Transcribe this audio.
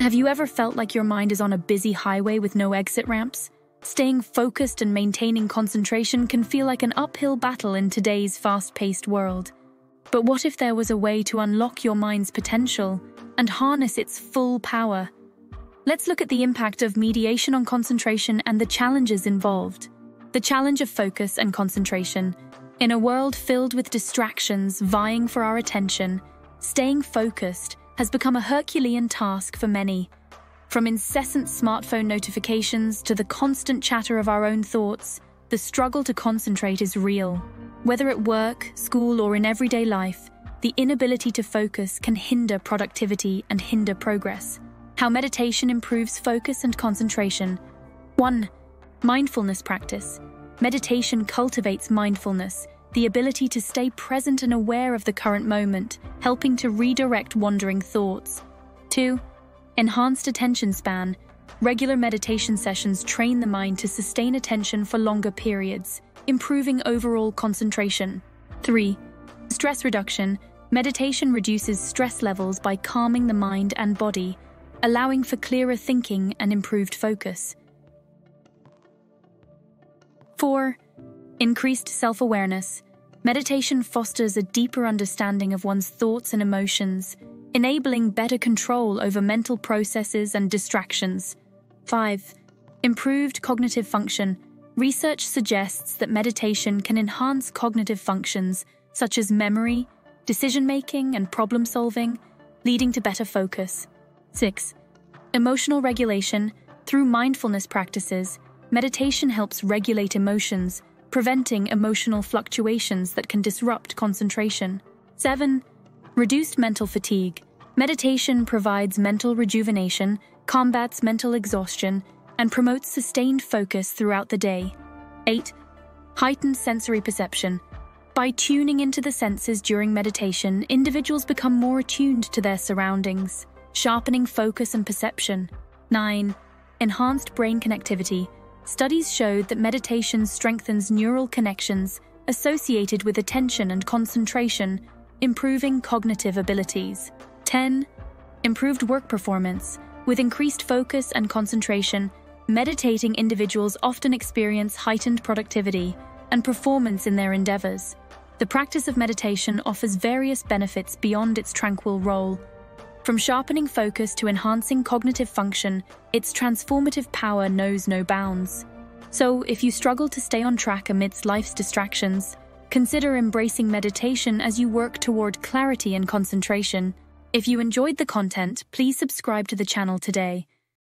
Have you ever felt like your mind is on a busy highway with no exit ramps? Staying focused and maintaining concentration can feel like an uphill battle in today's fast paced world. But what if there was a way to unlock your mind's potential and harness its full power? Let's look at the impact of mediation on concentration and the challenges involved. The challenge of focus and concentration. In a world filled with distractions vying for our attention, staying focused has become a Herculean task for many. From incessant smartphone notifications to the constant chatter of our own thoughts, the struggle to concentrate is real. Whether at work, school, or in everyday life, the inability to focus can hinder productivity and hinder progress. How meditation improves focus and concentration. 1. Mindfulness practice. Meditation cultivates mindfulness, the ability to stay present and aware of the current moment, helping to redirect wandering thoughts. 2 Enhanced attention span. Regular meditation sessions train the mind to sustain attention for longer periods, improving overall concentration. 3. Stress reduction. Meditation reduces stress levels by calming the mind and body, allowing for clearer thinking and improved focus. 4. Increased self awareness. Meditation fosters a deeper understanding of one's thoughts and emotions, enabling better control over mental processes and distractions. 5. Improved cognitive function. Research suggests that meditation can enhance cognitive functions such as memory, decision making, and problem solving, leading to better focus. 6. Emotional regulation. Through mindfulness practices, meditation helps regulate emotions, preventing emotional fluctuations that can disrupt concentration. 7. Reduced mental fatigue. Meditation provides mental rejuvenation, combats mental exhaustion, and promotes sustained focus throughout the day. 8. Heightened sensory perception. By tuning into the senses during meditation, individuals become more attuned to their surroundings, sharpening focus and perception. 9. Enhanced brain connectivity. Studies showed that meditation strengthens neural connections associated with attention and concentration, improving cognitive abilities. 10. Improved work performance. With increased focus and concentration, meditating individuals often experience heightened productivity and performance in their endeavors. The practice of meditation offers various benefits beyond its tranquil role. From sharpening focus to enhancing cognitive function, its transformative power knows no bounds. So, if you struggle to stay on track amidst life's distractions, Consider embracing meditation as you work toward clarity and concentration. If you enjoyed the content, please subscribe to the channel today